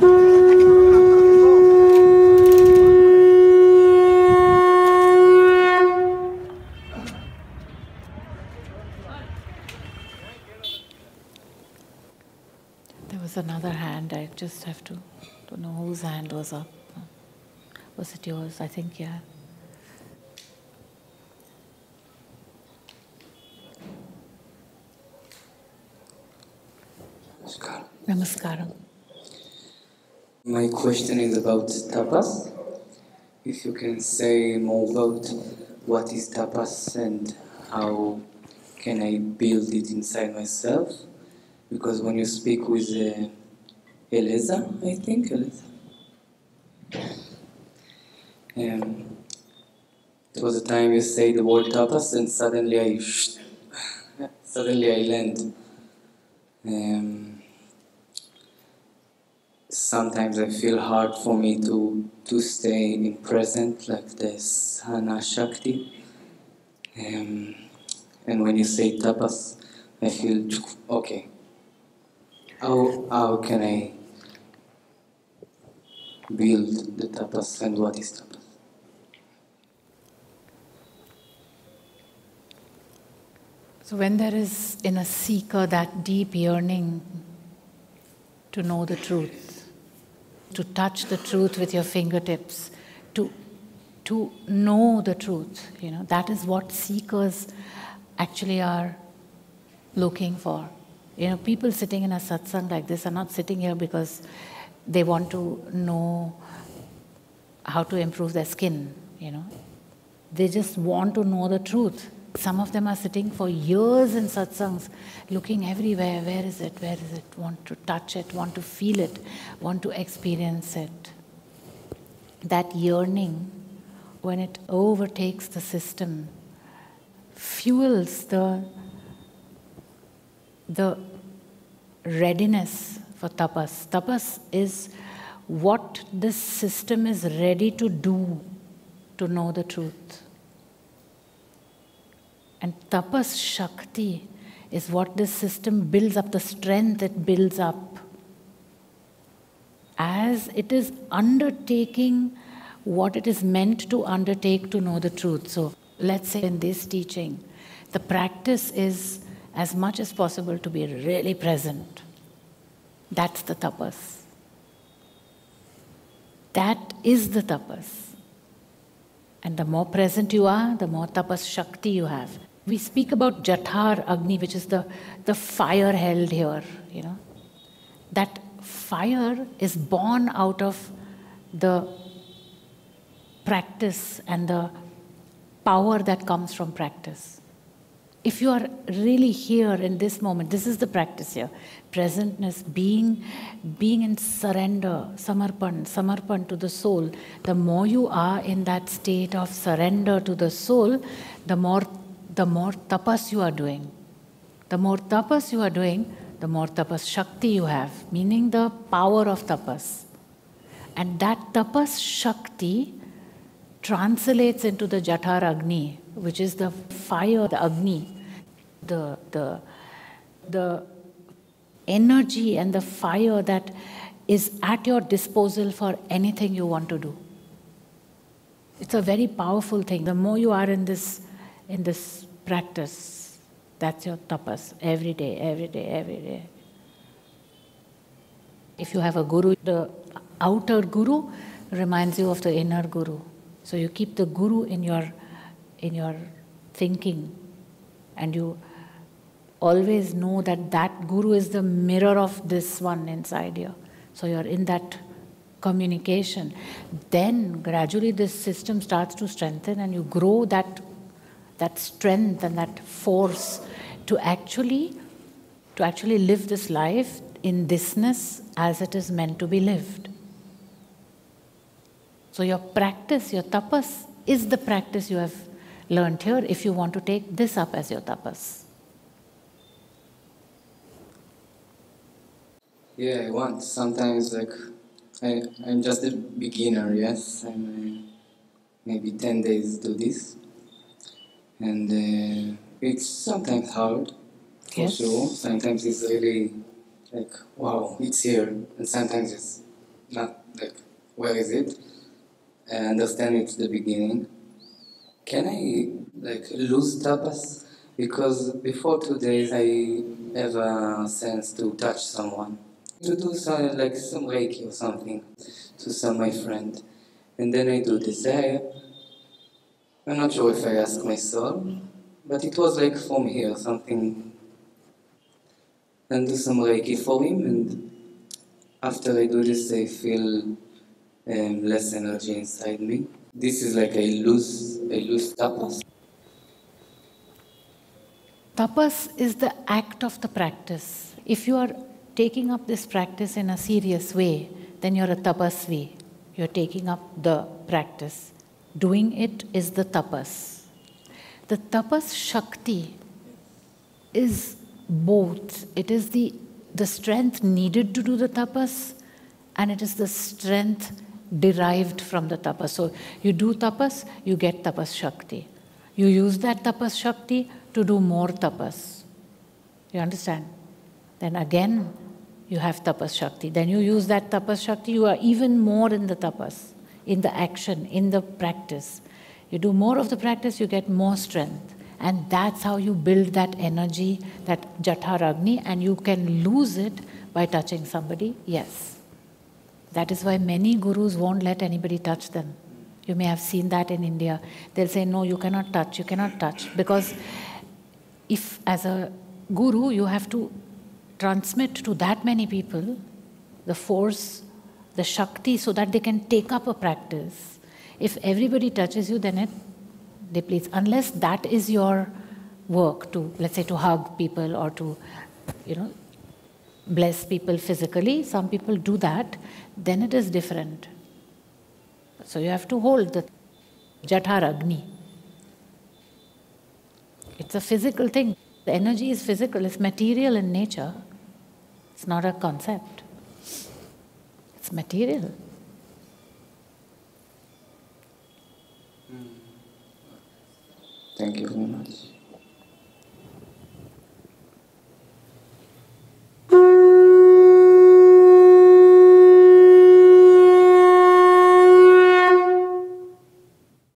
There was another hand. I just have to don't know whose hand was up. Was it yours? I think yeah. Namaskar. Namaskaram. My question is about tapas. If you can say more about what is tapas and how can I build it inside myself? Because when you speak with uh, I think Eleza, um, there was a time you say the word tapas and suddenly I suddenly I land. Um, sometimes I feel hard for me to to stay in present like this Hana Shakti. Um, and when you say tapas, I feel okay. How how can I build the tapas and what is tapas? So when there is in a seeker that deep yearning to know the truth, to touch the truth with your fingertips, to to know the truth, you know, that is what seekers actually are looking for. You know, people sitting in a satsang like this are not sitting here because they want to know how to improve their skin, you know. They just want to know the truth. Some of them are sitting for years in satsangs, looking everywhere. Where is it? Where is it? Want to touch it, want to feel it, want to experience it. That yearning, when it overtakes the system, fuels the, the readiness for tapas. Tapas is what this system is ready to do to know the truth. And tapas shakti is what this system builds up, the strength it builds up. As it is undertaking what it is meant to undertake to know the truth. So, let's say in this teaching, the practice is as much as possible to be really present. That's the tapas. That is the tapas. And the more present you are, the more tapas shakti you have. We speak about Jathar Agni, which is the, the fire held here, you know. That fire is born out of the practice and the power that comes from practice. If you are really here in this moment, this is the practice here. Presentness, being, being in surrender, samarpan, samarpan to the soul. The more you are in that state of surrender to the soul, the more the more tapas you are doing. The more tapas you are doing, the more tapas shakti you have, meaning the power of tapas. And that tapas shakti translates into the jathar agni, which is the fire, the agni, the, the, the energy and the fire that is at your disposal for anything you want to do. It's a very powerful thing. The more you are in this, in this practice. That's your tapas every day, every day, every day. If you have a guru, the outer guru reminds you of the inner guru. So you keep the guru in your in your thinking and you always know that that guru is the mirror of this one inside you. So you're in that communication. Then gradually this system starts to strengthen and you grow that that strength and that force to actually to actually live this life in thisness as it is meant to be lived. So your practice, your tapas, is the practice you have learned here if you want to take this up as your tapas. Yeah, I want. Sometimes, like, I, I'm just a beginner, yes. I'm uh, maybe 10 days do this and uh, it's sometimes hard for Yes. sure sometimes it's really like wow it's here and sometimes it's not like where is it? I understand it's the beginning. Can I like lose tapas? Because before two days I have a sense to touch someone, to do some like some reiki or something to some my friend, and then I do. I, I'm not sure if I ask my soul, but it was like from here something. And do some reiki for him, and after I do this, I feel less energy inside me. This is like I lose, I lose tapas. Tapas is the act of the practice. If you are taking up this practice in a serious way, then you're a tapasvi. You're taking up the practice. Doing it is the tapas. The tapas shakti is both. It is the, the strength needed to do the tapas, and it is the strength derived from the tapas. So you do tapas, you get tapas shakti. You use that tapas shakti to do more tapas. You understand? Then again, you have tapas shakti. Then you use that tapas shakti, you are even more in the tapas, in the action, in the practice. You do more of the practice, you get more strength. And that's how you build that energy, that Jatharagni, and you can lose it by touching somebody, yes. That is why many gurus won't let anybody touch them. You may have seen that in India. They'll say, No, you cannot touch, you cannot touch. Because if, as a guru, you have to transmit to that many people the force, the Shakti, so that they can take up a practice. If everybody touches you, then it depletes. Unless that is your work to, let's say, to hug people or to, you know, bless people physically, some people do that, then it is different. So you have to hold the Jatharagni. It's a physical thing. The energy is physical, it's material in nature. It's not a concept. It's material. Thank you very much.